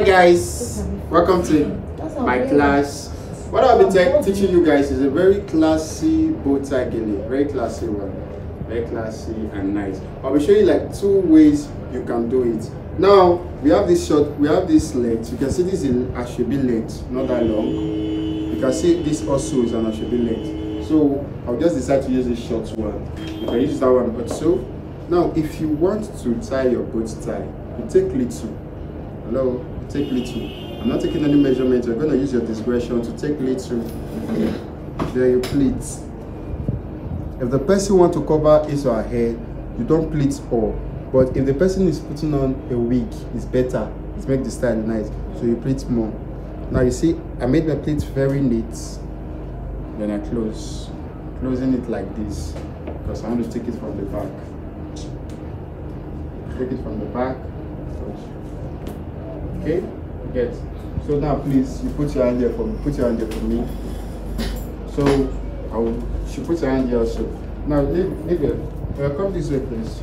Hi guys, welcome to my class. What I'll be te- teaching you guys is a very classy bow tie gele, very classy one, very classy and nice. I'll be showing you like two ways you can do it. Now we have this short, we have this length. You can see this is Ashebi length, not that long. You can see this also is an Ashebi length. So I'll just decide to use this short one. You can use that one also. Now if you want to tie your bow tie, you take little. Hello, take little. I'm not taking any measurements. You're going to use your discretion to take little. Then you pleat. If the person want to cover his or her head, you don't pleat all. But if the person is putting on a wig, it's better. It makes the style nice. So you pleat more. Now you see, I made my pleat very neat. Then I close. Closing it like this. Because I want to take it from the back. Take it from the back. Okay? Get. So now please, you put your hand there for me. Put your hand there for me. So I will she put her hand here also. Now leave leave it. Uh, come this way please.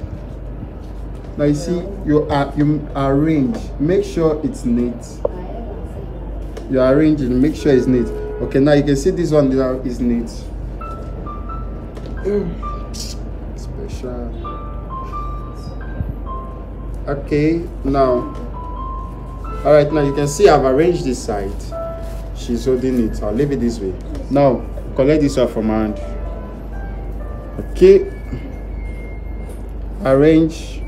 Now you see you are you arrange. Make sure it's neat. You arrange it, make sure it's neat. Okay, now you can see this one now is neat. Special. Okay, now all right now you can see i've arranged this side she's holding it. I'll leave it this way. Now collect this one from her hand. Okay. Arrange.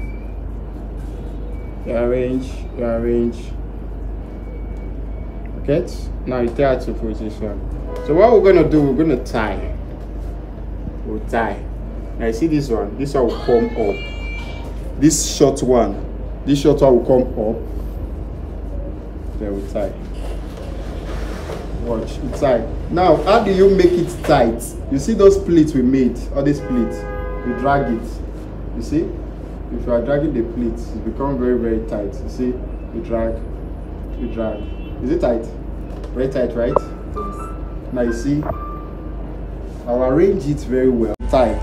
You arrange. You arrange. Okay now you try to position so what we're gonna do we're gonna tie. We'll tie. Now you see this one? This one will come up. This short one. This short one will come up then we tie watch it's tight now how do you make it tight? You see those pleats we made all these pleats? We drag it. You see? If you are dragging the pleats it becomes very very tight. You see? We drag we drag. Is it tight? Very tight right? Yes. now you see? I'll arrange it very well. Tight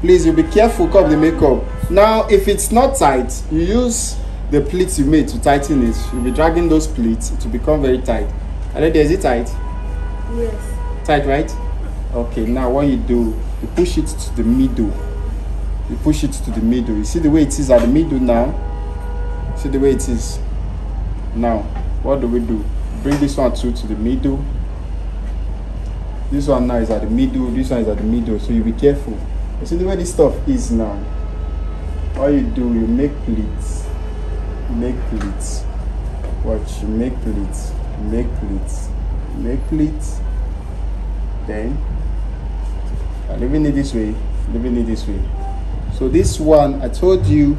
please you be careful of the makeup. Now if it's not tight you use the pleats you made to tighten it you'll be dragging those pleats to become very tight. And then is it tight? Yes. tight right? Okay now what you do you push it to the middle. You push it to the middle. You see the way it is at the middle now? See the way it is now? What do we do? Bring this one too to the middle. This one now is at the middle. This one is at the middle. So you be careful. You see the way this stuff is now? All you do you make pleats make pleats watch make pleats make pleats make pleats then I'm leaving it this way leaving it this way. So this one i told you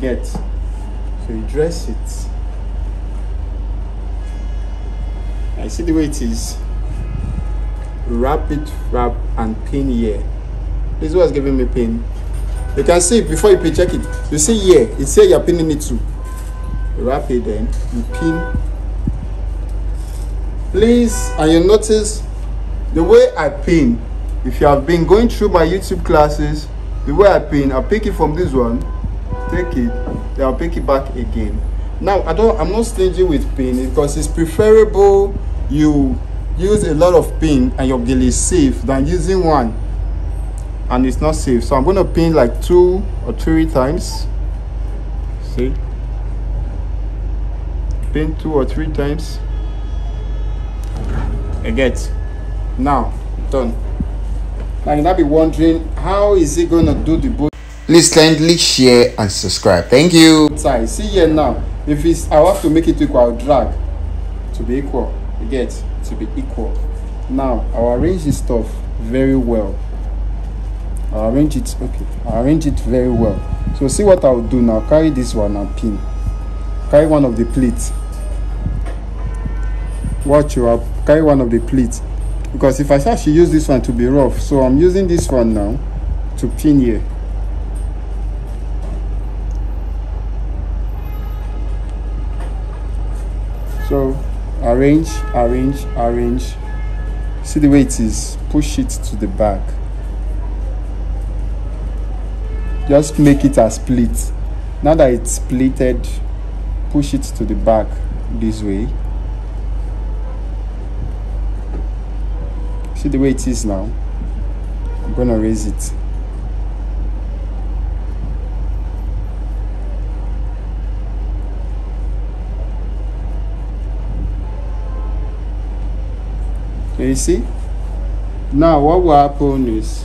get. So you dress it. I see the way it is. Wrap it wrap and pin here. This was giving me pin you can see it before you pin check it. You see here it's here you're pinning it to. Wrap it then you pin. Please and you notice the way i pin if you have been going through my youtube classes the way i pin i'll pick it from this one take it then i'll pick it back again. Now i don't i'm not stingy with pin because it's preferable you use a lot of pin and your gele is safe than using one and it's not safe. So i'm going to pin like two or three times. See? Pin two or three times. I get. Now done. Now you might be wondering how is it going to do the both? Please kindly share and subscribe. Thank you. see here now. If it's i have to make it equal i'll drag to be equal. You get? To be equal. Now i'll arrange this stuff very well i'll arrange it okay i'll arrange it very well. So see what i'll do now carry this one and pin. Carry one of the pleats watch you i'll carry one of the pleats because if i i use this one to be rough. So i'm using this one now to pin here. So arrange arrange arrange. See the way it is. Push it to the back just make it as split. Now that it's splitted push it to the back this way. See the way it is now? I'm gonna raise it. Can you see? Now what will happen is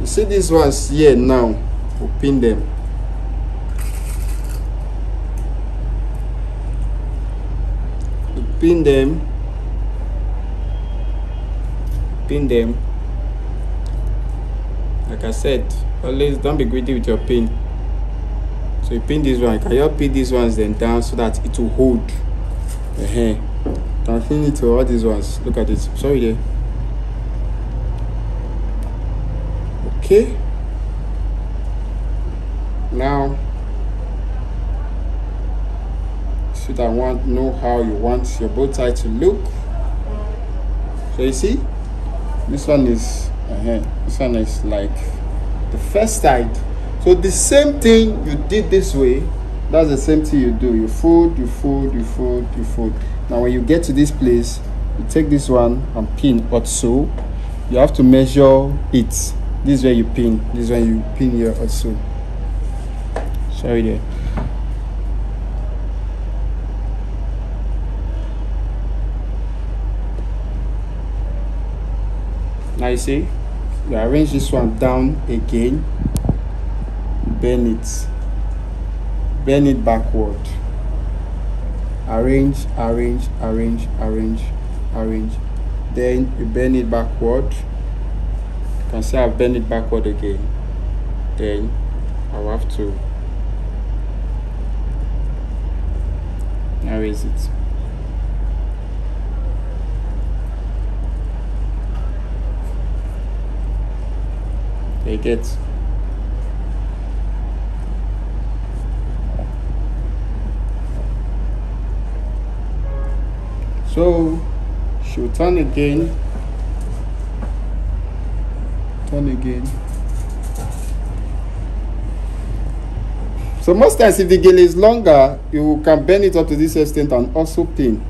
you see these ones here now, we'll pin them. You pin them, pin them. Like I said, always don't be greedy with your pin. So you pin this one, can you pin these ones then down so that it will hold. Uh -huh. Can pin it to all these ones. Look at this. Sorry there. okay now should I want know how you want your bow tie to look? So you see this one is uh -huh, this one is like the first side. So the same thing you did this way that's the same thing you do. You fold you fold you fold you fold. Now when you get to this place you take this one and pin but so you have to measure it. This is where you pin this is where you pin here also there now you see you arrange this one down again bend it bend it backward. Arrange arrange arrange arrange arrange. Then you bend it backward. You can see I've bent it backward again. Then I'll have to now raise it there you get so she'll turn again. Turn again so most times if the gele is longer you can bend it up to this extent and also pin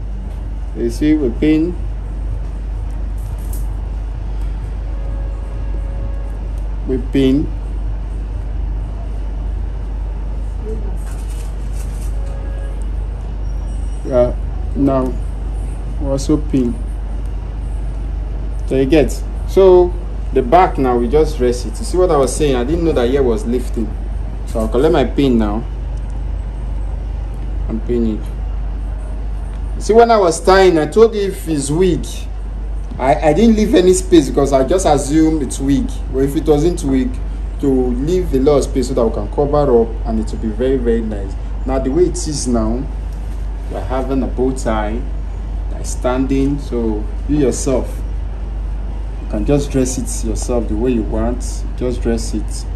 you see we pin we pin yeah now also pin so you get. So the back now we just rest it. You see what i was saying? I didn't know that here was lifting so i'll collect my pin now and pin it. See when i was tying i told you if it's weak i i didn't leave any space because i just assumed it's weak. But if it wasn't weak to leave a lot of space so that we can cover up and it will be very very nice. Now the way it is now we're having a bow tie that's standing so you yourself can just dress it yourself the way you want. Just dress it.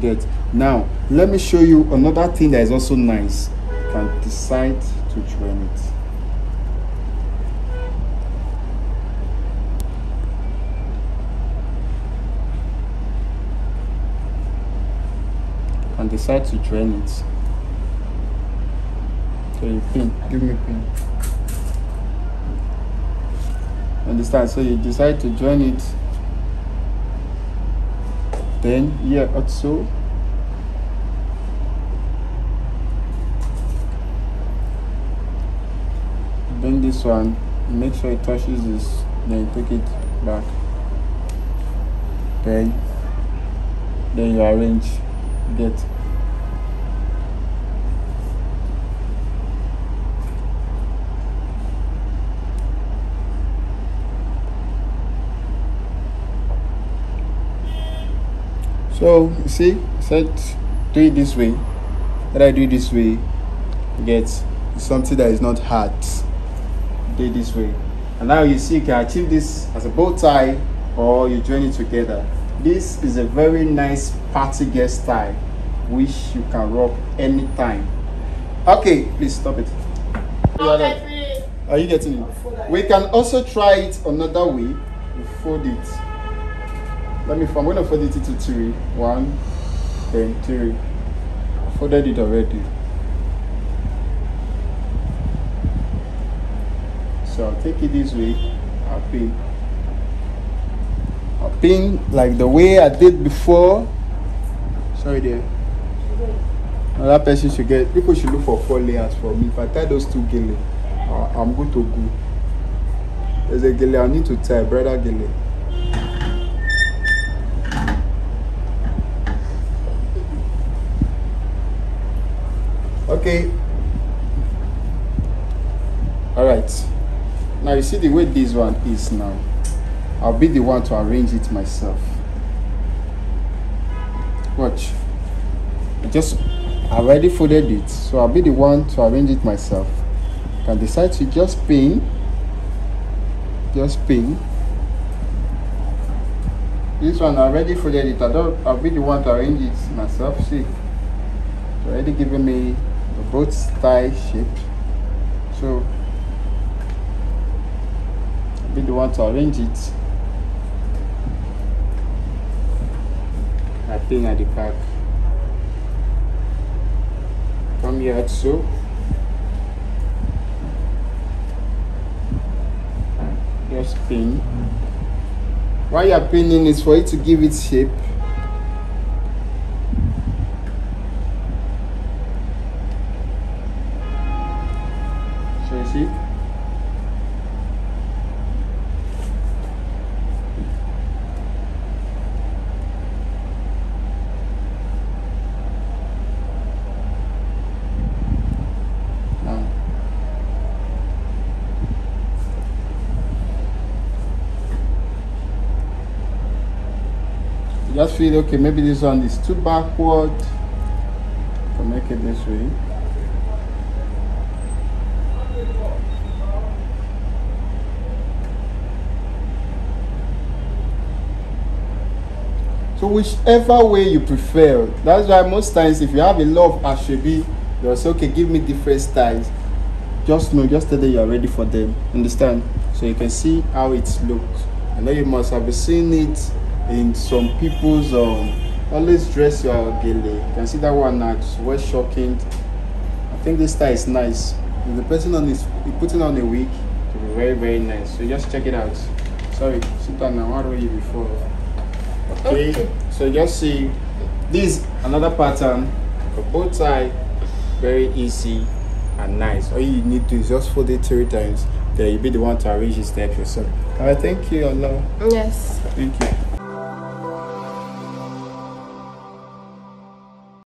Get? Now let me show you another thing that is also nice. You can decide to join it. And decide to join it. So you pin. Give me pin. Understand? So you decide to join it. Then here also bring this one make sure it touches this then take it back. Then then you arrange get. So you see said do it this way. That i do it this way get. Something that is not hard do it this way. And now you see you can achieve this as a bow tie or you join it together. This is a very nice party guest tie which you can rock anytime. Okay please stop it. Are you getting it? We can also try it another way. We fold it. Let me i'm going to fold it into three. One then three. I folded it already So I'll take it this way. I'll pin. I'll pin like the way I did before. Sorry there. Another person should get people should look for four layers for me. If I tie those two gele, uh, I'm good to go. There's a gele I need to tie, brother gele. Okay. All right. Now you see the way this one is now. I'll be the one to arrange it myself. Watch. I just already folded it, so I'll be the one to arrange it myself. Can decide to just pin, just pin. This one I already folded it. I don't. I'll be the one to arrange it myself. See, it's already giving me the both tie shape. So Be the one to arrange it. I pin at the back. Come here so. Just pin. Why you're pinning is for it to give it shape. So you see? Now, you just feel okay, maybe this one is too backward. Can make it this way. So whichever way you prefer. That's why most times if you have a lot of ashebi, you'll say, okay, give me different styles. Just know, just tell them you're ready for them. Understand? So you can see how it looks. I know you must have seen it in some people's um always dress your gele. You can see that one now, it's well shocking. I think this style is nice. If the person on this putting on a wig, it will be very, very nice. So just check it out. Sorry, sit down now. Were you before? okay Okay. so just see this another pattern for both side very easy and nice all you need to do is just fold it three times then you'll be the one to arrange the steps yourself all right thank you allah Yes. thank you